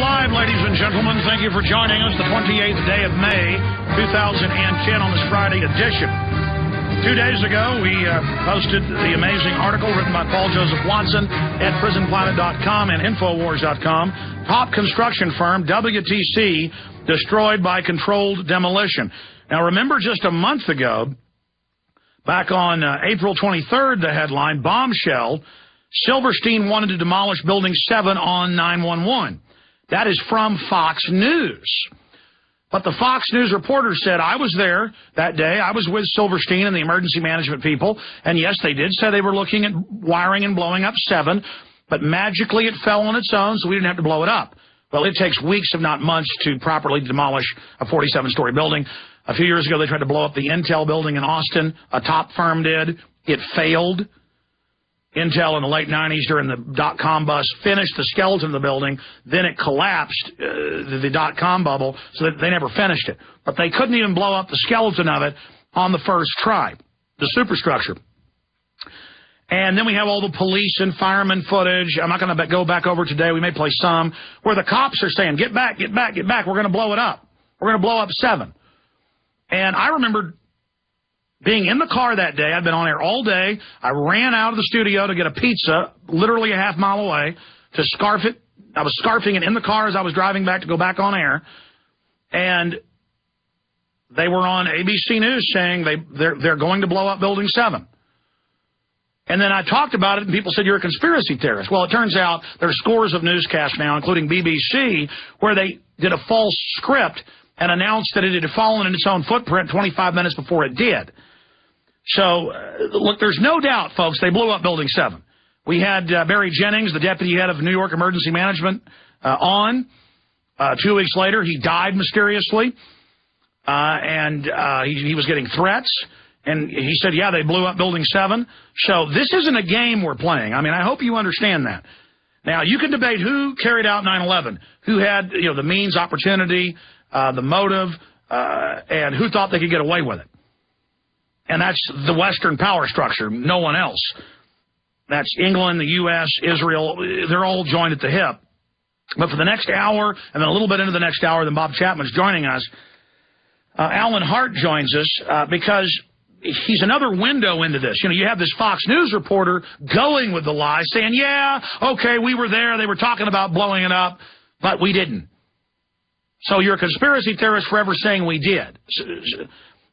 live, ladies and gentlemen. Thank you for joining us. The 28th day of May, 2010, on this Friday edition. Two days ago, we uh, posted the amazing article written by Paul Joseph Watson at prisonplanet.com and Infowars.com. Top construction firm WTC destroyed by controlled demolition. Now, remember just a month ago, back on uh, April 23rd, the headline Bombshell Silverstein wanted to demolish Building 7 on 911. That is from Fox News. But the Fox News reporter said, I was there that day. I was with Silverstein and the emergency management people. And yes, they did say they were looking at wiring and blowing up 7. But magically it fell on its own, so we didn't have to blow it up. Well, it takes weeks, if not months, to properly demolish a 47-story building. A few years ago, they tried to blow up the Intel building in Austin. A top firm did. It failed. Intel in the late 90s during the dot-com bust finished the skeleton of the building. Then it collapsed, uh, the, the dot-com bubble, so that they never finished it. But they couldn't even blow up the skeleton of it on the first try, the superstructure. And then we have all the police and firemen footage. I'm not going to go back over today. We may play some where the cops are saying, get back, get back, get back. We're going to blow it up. We're going to blow up seven. And I remember being in the car that day, I'd been on air all day. I ran out of the studio to get a pizza, literally a half mile away, to scarf it. I was scarfing it in the car as I was driving back to go back on air. And they were on ABC News saying they, they're, they're going to blow up Building 7. And then I talked about it, and people said, you're a conspiracy theorist. Well, it turns out there are scores of newscasts now, including BBC, where they did a false script and announced that it had fallen in its own footprint 25 minutes before it did. So, uh, look, there's no doubt, folks, they blew up Building 7. We had uh, Barry Jennings, the deputy head of New York Emergency Management, uh, on. Uh, two weeks later, he died mysteriously, uh, and uh, he, he was getting threats. And he said, yeah, they blew up Building 7. So this isn't a game we're playing. I mean, I hope you understand that. Now, you can debate who carried out 9-11, who had you know the means, opportunity, the motive, and who thought they could get away with it. And that's the Western power structure, no one else. That's England, the U.S., Israel. They're all joined at the hip. But for the next hour, and then a little bit into the next hour, then Bob Chapman's joining us. Uh, Alan Hart joins us uh, because he's another window into this. You know, you have this Fox News reporter going with the lie, saying, yeah, okay, we were there. They were talking about blowing it up, but we didn't. So you're a conspiracy theorist forever saying we did.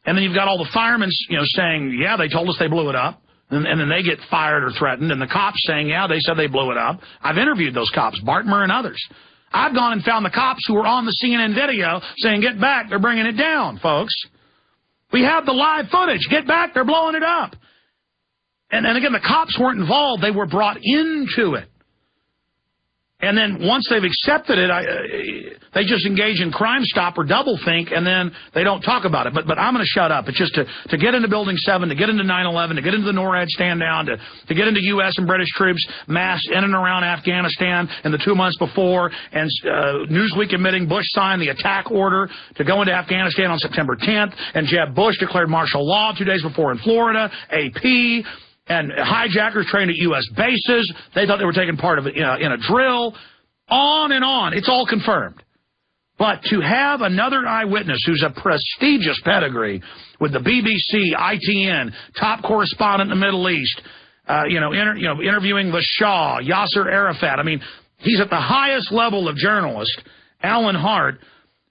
And then you've got all the firemen, you know, saying, yeah, they told us they blew it up. And, and then they get fired or threatened. And the cops saying, yeah, they said they blew it up. I've interviewed those cops, Bartmer and others. I've gone and found the cops who were on the CNN video saying, get back, they're bringing it down, folks. We have the live footage. Get back, they're blowing it up. And, and again, the cops weren't involved. They were brought into it. And then once they've accepted it, I, uh, they just engage in crime stop or double think, and then they don't talk about it. But but I'm going to shut up. It's just to, to get into Building 7, to get into 9-11, to get into the NORAD stand down, to, to get into U.S. and British troops massed in and around Afghanistan in the two months before, and uh, Newsweek admitting Bush signed the attack order to go into Afghanistan on September 10th, and Jeb Bush declared martial law two days before in Florida, AP, and hijackers trained at U.S. bases. They thought they were taking part of it uh, in a drill. On and on. It's all confirmed. But to have another eyewitness who's a prestigious pedigree with the BBC, ITN, top correspondent in the Middle East, uh, you, know, inter, you know, interviewing the Shah, Yasser Arafat. I mean, he's at the highest level of journalist, Alan Hart,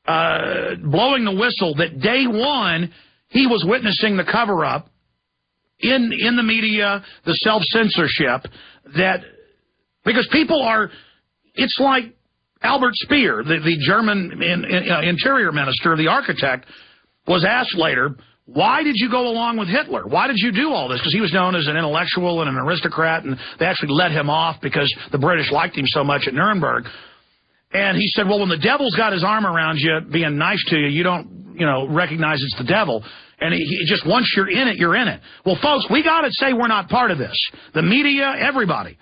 uh, blowing the whistle that day one he was witnessing the cover-up in in the media, the self censorship that because people are, it's like Albert Speer, the, the German in, in, uh, interior minister, the architect, was asked later, why did you go along with Hitler? Why did you do all this? Because he was known as an intellectual and an aristocrat, and they actually let him off because the British liked him so much at Nuremberg. And he said, well, when the devil's got his arm around you, being nice to you, you don't, you know, recognize it's the devil. And he, he just once you're in it, you're in it. Well, folks, we got to say we're not part of this. The media, everybody.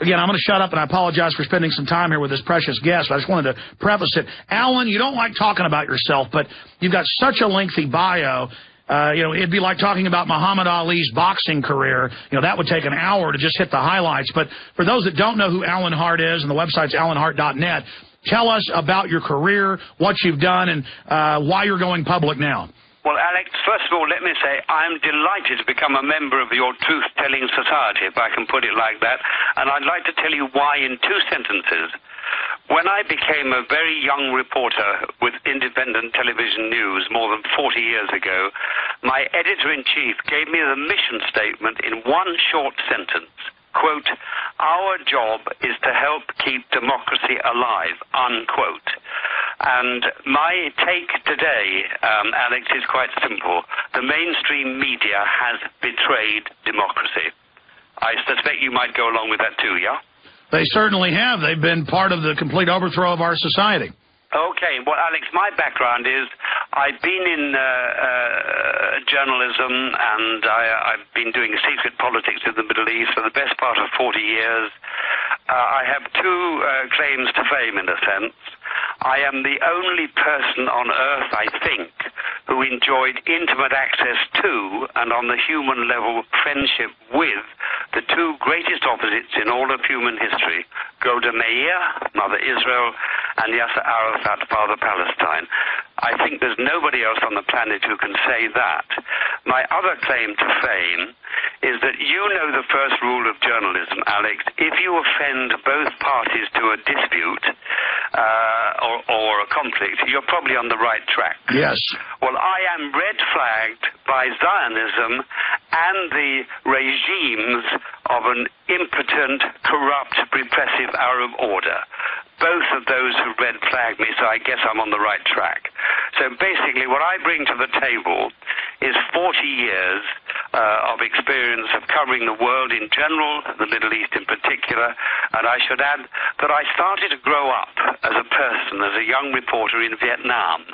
Again, I'm going to shut up, and I apologize for spending some time here with this precious guest. I just wanted to preface it. Alan, you don't like talking about yourself, but you've got such a lengthy bio. Uh, you know, it'd be like talking about Muhammad Ali's boxing career. You know, that would take an hour to just hit the highlights. But for those that don't know who Alan Hart is, and the website's alanhart.net, tell us about your career, what you've done, and uh, why you're going public now. Well, Alex, first of all, let me say I'm delighted to become a member of your truth telling society, if I can put it like that. And I'd like to tell you why in two sentences. When I became a very young reporter with independent television news more than 40 years ago, my editor in chief gave me the mission statement in one short sentence. Quote, our job is to help keep democracy alive, unquote. And my take today, um, Alex, is quite simple. The mainstream media has betrayed democracy. I suspect you might go along with that too, yeah? They certainly have. They've been part of the complete overthrow of our society. Okay, well, Alex, my background is I've been in uh, uh, journalism and I, have been doing secret politics in the Middle East for the best part of 40 years. Uh, I have two uh, claims to fame, in a sense. I am the only person on earth, I think, who enjoyed intimate access to and on the human level friendship with the two greatest opposites in all of human history, Golda Meir, Mother Israel, and Yasser Arafat, Father Palestine. I think there's nobody else on the planet who can say that. My other claim to fame is that you know the first rule of journalism, Alex. If you offend both parties to a dispute, uh, or, or a conflict, you're probably on the right track. Yes. Well, I am red flagged by Zionism and the regimes of an impotent, corrupt, repressive Arab order. Both of those have red flagged me, so I guess I'm on the right track. So basically, what I bring to the table is 40 years uh, of experience of covering the world in general, the Middle East in particular, and I should add that I started to grow up as a person, as a young reporter in Vietnam.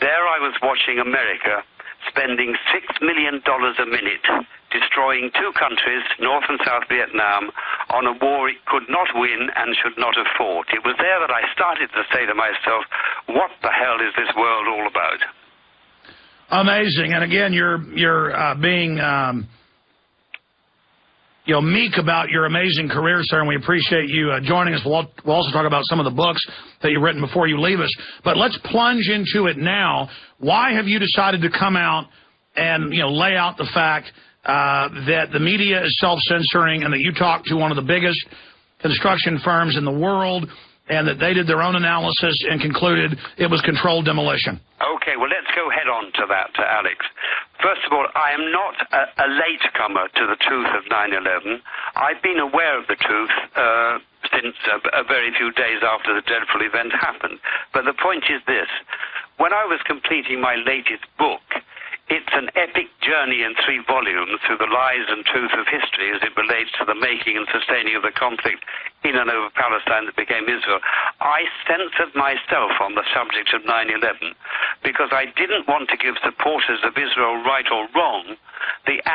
There I was watching America spending $6 million a minute destroying two countries, North and South Vietnam, on a war it could not win and should not have fought. It was there that I started to say to myself, what the hell is this world all about? Amazing. And again, you're you're uh, being um, you know meek about your amazing career, sir, and we appreciate you uh, joining us. We'll, we'll also talk about some of the books that you've written before you leave us. But let's plunge into it now. Why have you decided to come out and you know lay out the fact uh, that the media is self-censoring and that you talk to one of the biggest construction firms in the world and that they did their own analysis and concluded it was controlled demolition? Okay, well, let's go head on to that, uh, Alex. First of all, I am not a, a latecomer to the truth of 9-11. I've been aware of the truth uh, since a, a very few days after the dreadful event happened. But the point is this. When I was completing my latest book, it's an epic journey in three volumes through the lies and truth of history as it relates to the making and sustaining of the conflict in and over Palestine that became Israel. I censored myself on the subject of 9-11 because I didn't want to give supporters of Israel right or wrong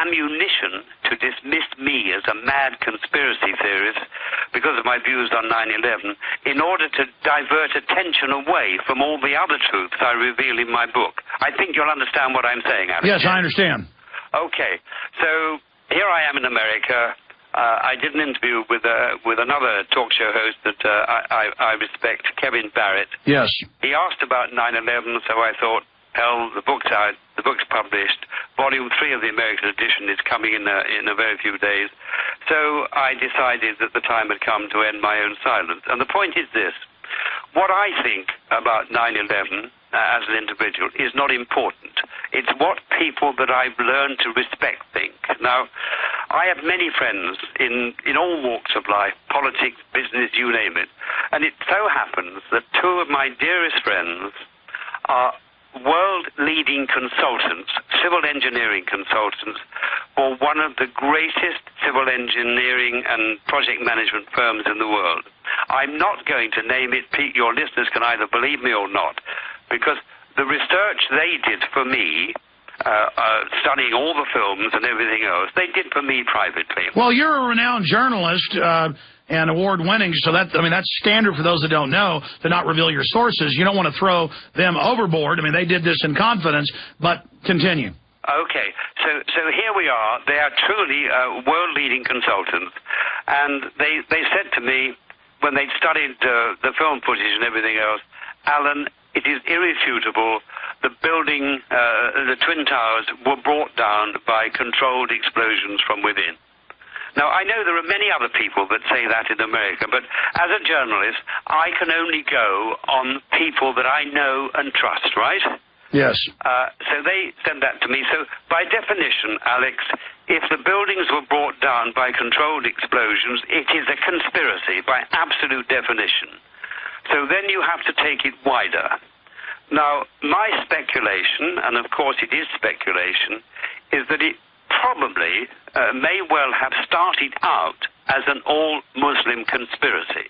ammunition to dismiss me as a mad conspiracy theorist because of my views on 9-11 in order to divert attention away from all the other truths I reveal in my book. I think you'll understand what I'm saying, Alex. Yes, I understand. Okay, so here I am in America. Uh, I did an interview with uh, with another talk show host that uh, I, I, I respect, Kevin Barrett. Yes. He asked about 9/11, so I thought, hell, the book's out, book's published. Volume three of the American edition is coming in a, in a very few days. So I decided that the time had come to end my own silence. And the point is this: what I think about 9/11 uh, as an individual is not important. It's what people that I've learned to respect think. Now, I have many friends in, in all walks of life, politics, business, you name it. And it so happens that two of my dearest friends are world leading consultants, civil engineering consultants, for one of the greatest civil engineering and project management firms in the world. I'm not going to name it, Pete. Your listeners can either believe me or not because the research they did for me uh, uh, studying all the films and everything else. They did for me privately. Well, you're a renowned journalist uh, and award winning, so that I mean that's standard for those that don't know to not reveal your sources. You don't want to throw them overboard. I mean, they did this in confidence, but continue. Okay, so so here we are. They are truly uh, world leading consultants, and they they said to me, when they'd studied uh, the film footage and everything else, Alan, it is irrefutable. The building, uh, the Twin Towers, were brought down by controlled explosions from within. Now, I know there are many other people that say that in America, but as a journalist, I can only go on people that I know and trust, right? Yes. Uh, so they send that to me. So, by definition, Alex, if the buildings were brought down by controlled explosions, it is a conspiracy by absolute definition. So then you have to take it wider. Now, my speculation, and of course it is speculation, is that it probably uh, may well have started out as an all Muslim conspiracy.